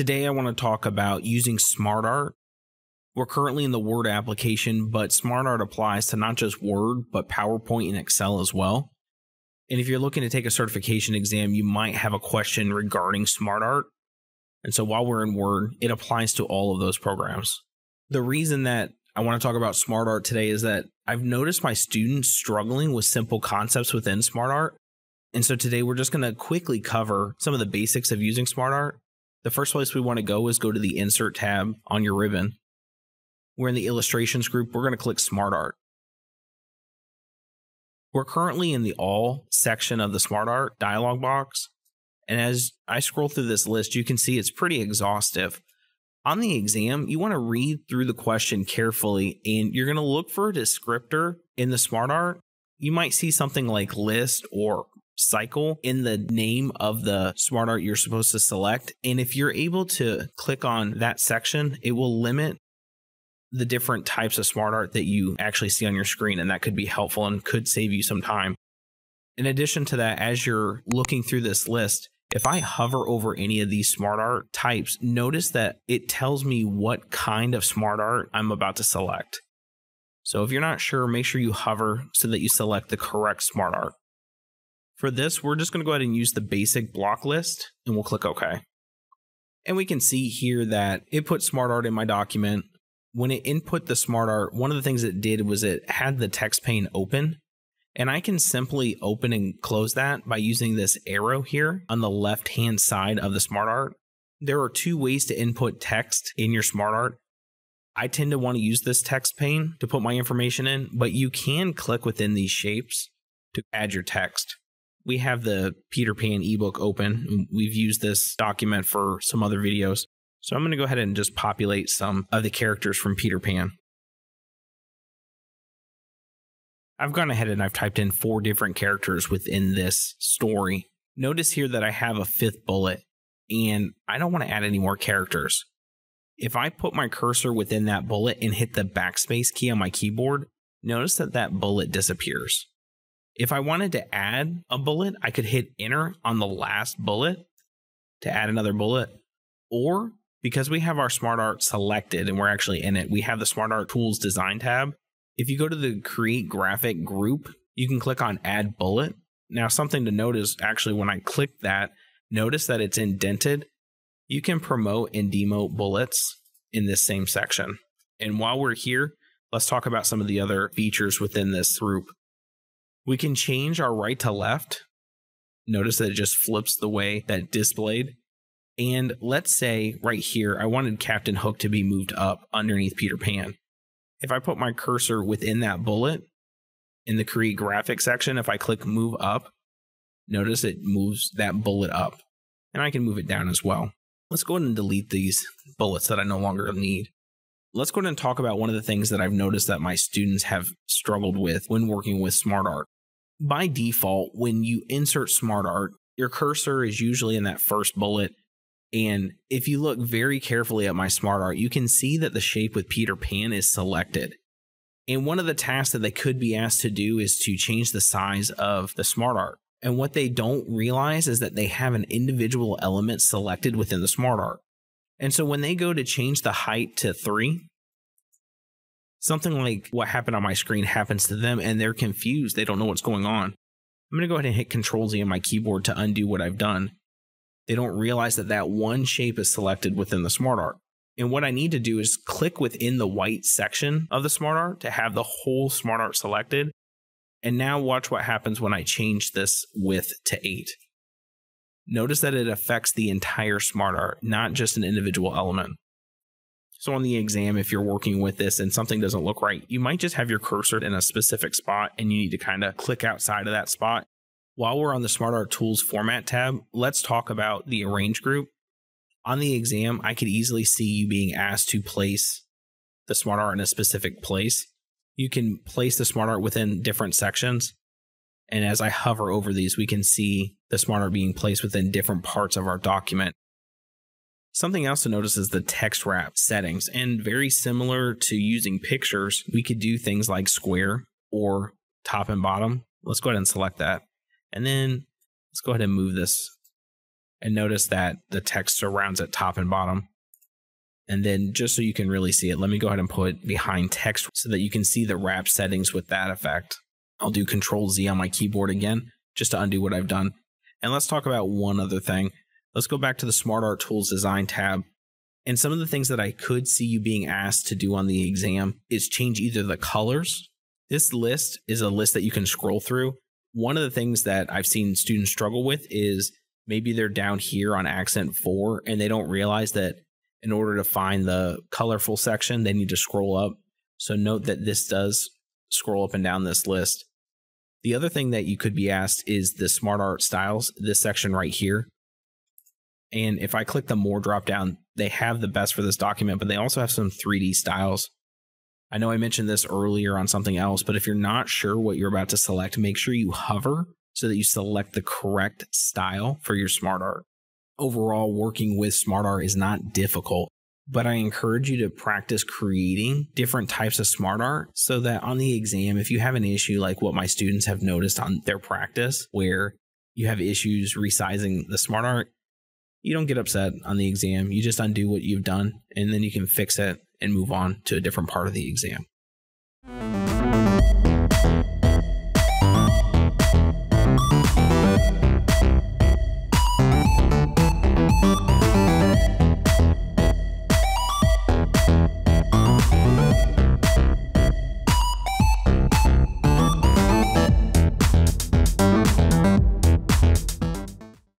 Today, I want to talk about using SmartArt. We're currently in the Word application, but SmartArt applies to not just Word, but PowerPoint and Excel as well. And if you're looking to take a certification exam, you might have a question regarding SmartArt. And so while we're in Word, it applies to all of those programs. The reason that I want to talk about SmartArt today is that I've noticed my students struggling with simple concepts within SmartArt. And so today we're just going to quickly cover some of the basics of using SmartArt. The first place we want to go is go to the Insert tab on your ribbon. We're in the Illustrations group. We're going to click SmartArt. We're currently in the All section of the SmartArt dialog box. And as I scroll through this list, you can see it's pretty exhaustive. On the exam, you want to read through the question carefully and you're going to look for a descriptor in the SmartArt. You might see something like list or cycle in the name of the SmartArt you're supposed to select. And if you're able to click on that section, it will limit the different types of SmartArt that you actually see on your screen. And that could be helpful and could save you some time. In addition to that, as you're looking through this list, if I hover over any of these SmartArt types, notice that it tells me what kind of SmartArt I'm about to select. So if you're not sure, make sure you hover so that you select the correct SmartArt. For this, we're just going to go ahead and use the basic block list and we'll click OK. And we can see here that it put SmartArt in my document. When it input the SmartArt, one of the things it did was it had the text pane open. And I can simply open and close that by using this arrow here on the left hand side of the SmartArt. There are two ways to input text in your SmartArt. I tend to want to use this text pane to put my information in, but you can click within these shapes to add your text we have the Peter Pan ebook open. We've used this document for some other videos. So I'm going to go ahead and just populate some of the characters from Peter Pan. I've gone ahead and I've typed in four different characters within this story. Notice here that I have a fifth bullet and I don't want to add any more characters. If I put my cursor within that bullet and hit the backspace key on my keyboard, notice that that bullet disappears. If I wanted to add a bullet, I could hit enter on the last bullet to add another bullet. Or because we have our SmartArt selected and we're actually in it, we have the SmartArt Tools Design tab. If you go to the Create Graphic group, you can click on Add Bullet. Now, something to note is actually when I click that, notice that it's indented. You can promote and demote bullets in this same section. And while we're here, let's talk about some of the other features within this group. We can change our right to left. Notice that it just flips the way that displayed. And let's say right here, I wanted Captain Hook to be moved up underneath Peter Pan. If I put my cursor within that bullet in the create graphic section, if I click move up, notice it moves that bullet up. And I can move it down as well. Let's go ahead and delete these bullets that I no longer need. Let's go ahead and talk about one of the things that I've noticed that my students have struggled with when working with SmartArt by default, when you insert SmartArt, your cursor is usually in that first bullet. And if you look very carefully at my SmartArt, you can see that the shape with Peter Pan is selected. And one of the tasks that they could be asked to do is to change the size of the SmartArt. And what they don't realize is that they have an individual element selected within the SmartArt. And so when they go to change the height to three, something like what happened on my screen happens to them and they're confused. They don't know what's going on. I'm going to go ahead and hit Control Z on my keyboard to undo what I've done. They don't realize that that one shape is selected within the SmartArt. And what I need to do is click within the white section of the SmartArt to have the whole SmartArt selected. And now watch what happens when I change this width to 8. Notice that it affects the entire SmartArt, not just an individual element. So on the exam, if you're working with this and something doesn't look right, you might just have your cursor in a specific spot and you need to kind of click outside of that spot. While we're on the SmartArt Tools Format tab, let's talk about the Arrange group. On the exam, I could easily see you being asked to place the SmartArt in a specific place. You can place the SmartArt within different sections. And as I hover over these, we can see the SmartArt being placed within different parts of our document. Something else to notice is the text wrap settings. And very similar to using pictures, we could do things like square or top and bottom. Let's go ahead and select that. And then let's go ahead and move this And notice that the text surrounds it top and bottom. And then just so you can really see it, let me go ahead and put behind text so that you can see the wrap settings with that effect. I'll do Control Z on my keyboard again just to undo what I've done. And let's talk about one other thing. Let's go back to the Smart Art Tools Design tab. And some of the things that I could see you being asked to do on the exam is change either the colors. This list is a list that you can scroll through. One of the things that I've seen students struggle with is maybe they're down here on accent four and they don't realize that in order to find the colorful section, they need to scroll up. So note that this does scroll up and down this list. The other thing that you could be asked is the smart art styles, this section right here. And if I click the more drop down, they have the best for this document, but they also have some 3D styles. I know I mentioned this earlier on something else, but if you're not sure what you're about to select, make sure you hover so that you select the correct style for your smart art overall working with smart art is not difficult but I encourage you to practice creating different types of smart art so that on the exam, if you have an issue like what my students have noticed on their practice, where you have issues resizing the smart art, you don't get upset on the exam. You just undo what you've done and then you can fix it and move on to a different part of the exam.